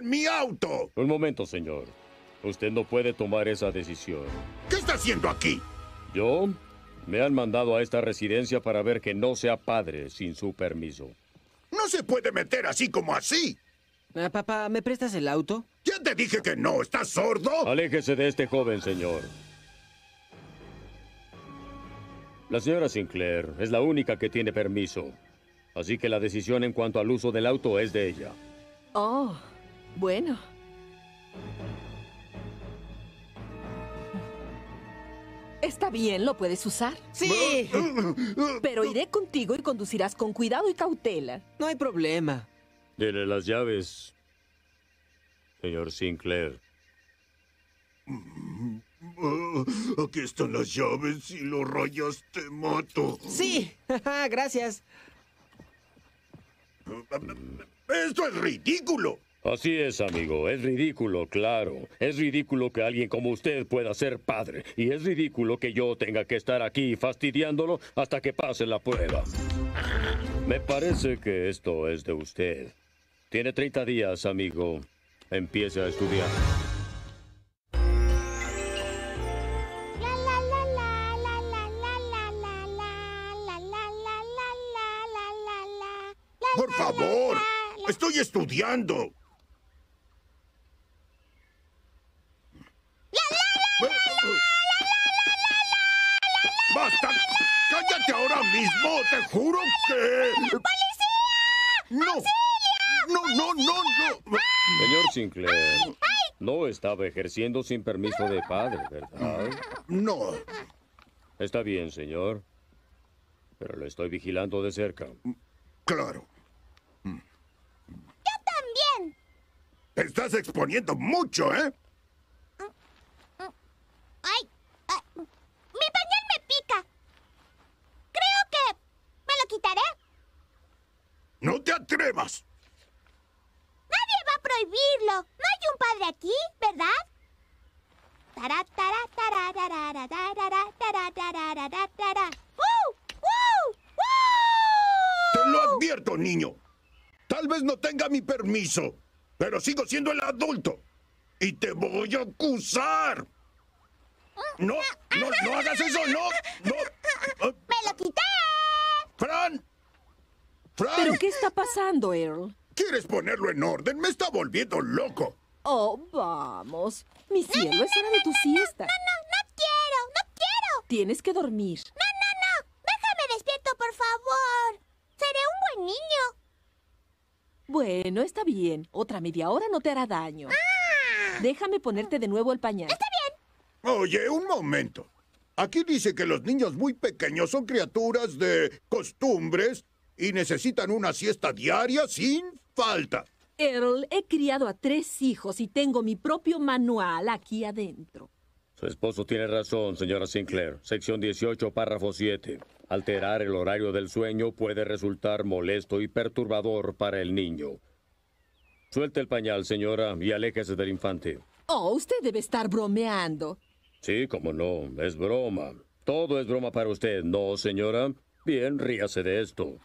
en mi auto. Un momento, señor. Usted no puede tomar esa decisión. ¿Qué está haciendo aquí? Yo me han mandado a esta residencia para ver que no sea padre sin su permiso. No se puede meter así como así. Ah, papá, ¿me prestas el auto? Ya te dije que no. ¿Estás sordo? Aléjese de este joven, señor. La señora Sinclair es la única que tiene permiso. Así que la decisión en cuanto al uso del auto es de ella. Oh, bueno. Está bien, lo puedes usar. ¡Sí! Pero iré contigo y conducirás con cuidado y cautela. No hay problema. Dele las llaves, señor Sinclair. Ah, aquí están las llaves. Si lo rayas, te mato. ¡Sí! Gracias. Esto es ridículo. Así es, amigo. Es ridículo, claro. Es ridículo que alguien como usted pueda ser padre. Y es ridículo que yo tenga que estar aquí fastidiándolo hasta que pase la prueba. Me parece que esto es de usted. Tiene 30 días, amigo. Empiece a estudiar. Por favor. Estoy estudiando. ¡Basta! ¡Cállate ahora mismo! ¡Te juro que... ¡Policía! ¡No! ¡No, no, no, no! Señor Sinclair, no estaba ejerciendo sin permiso de padre, ¿verdad? No. Está bien, señor. Pero lo estoy vigilando de cerca. Claro. Yo también. Te estás exponiendo mucho, ¿eh? ¡No te atrevas! Nadie va a prohibirlo. No hay un padre aquí, ¿verdad? Te lo advierto, niño. Tal vez no tenga mi permiso, pero sigo siendo el adulto. Y te voy a acusar. No, no, no hagas eso, no, no, ¿Pero qué está pasando, Earl? ¿quieres ponerlo en orden? Me está volviendo loco. Oh, vamos. Mi cielo, es hora de tu siesta. No, no quiero, no quiero. Tienes que dormir. No, no, no. Déjame despierto, por favor. Seré un buen niño. Bueno, está bien. Otra media hora no te hará daño. Déjame ponerte de nuevo el pañal. Oye, un momento. Aquí dice que los niños muy pequeños son criaturas de costumbres y necesitan una siesta diaria sin falta. Earl, he criado a tres hijos y tengo mi propio manual aquí adentro. Su esposo tiene razón, señora Sinclair. Sección 18, párrafo 7. Alterar el horario del sueño puede resultar molesto y perturbador para el niño. Suelte el pañal, señora, y aléjese del infante. Oh, usted debe estar bromeando. Sí, como no, es broma. Todo es broma para usted, ¿no, señora? Bien, ríase de esto.